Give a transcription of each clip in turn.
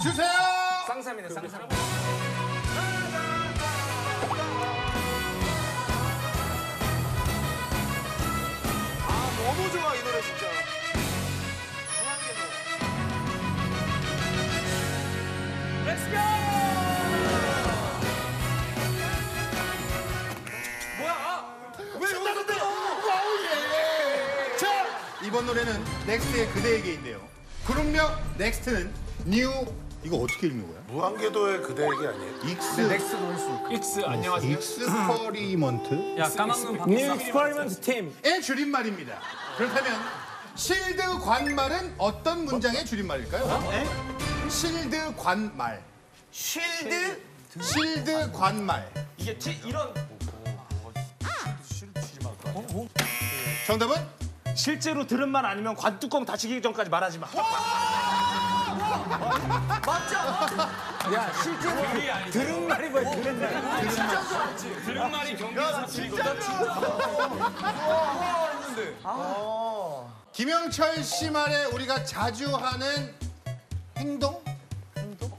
주세요. 쌍삼이네 쌍삼. 아 너무 좋아 이 노래 진짜. 렛츠 고! 뭐야? 아, 자, 이번 노래는 넥스트의 그대에게인데요. 그룹명 넥스트는 new 이거 어떻게 읽는 거야? 무한궤도의 그대에게 아니에요? ex 넥스도 할수 있고. ex 안녕하세요. experiment 야 까먹는 방금. New Experiment Team. 의 줄임말입니다. 그렇다면 실드 관말은 어떤 문장의 줄임말일까요? 실드 관말. 쉴드? 실드 관말. 이게 티, 이런 정답은 실제로 들은 말 아니면 관뚜껑 닫히기 전까지 말하지 마. 야 실제로 들은 말이 뭐야 들은 말. 들은 말이 경기 사실이거든. 김영철 씨 말에 우리가 자주 하는 행동? 행동?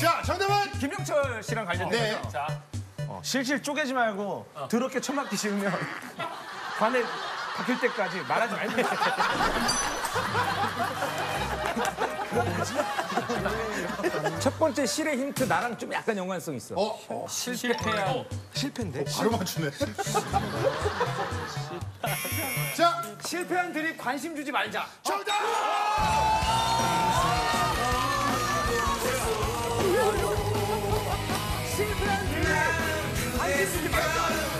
자, 정답은 김영철 씨랑 관련된 네. 거죠? 자, 어, 실실 쪼개지 말고 더럽게 처맞기 싫으면 관에 박힐 때까지 말하지 말고. 첫 번째 실의 힌트 나랑 좀 약간 연관성 있어. 어? 어. 실패. 어. 실패인데? 어, 바로 맞추네. 자, 실패한 드립 관심 주지 말자. 정답! 실패한 드립 관심 주지 말자.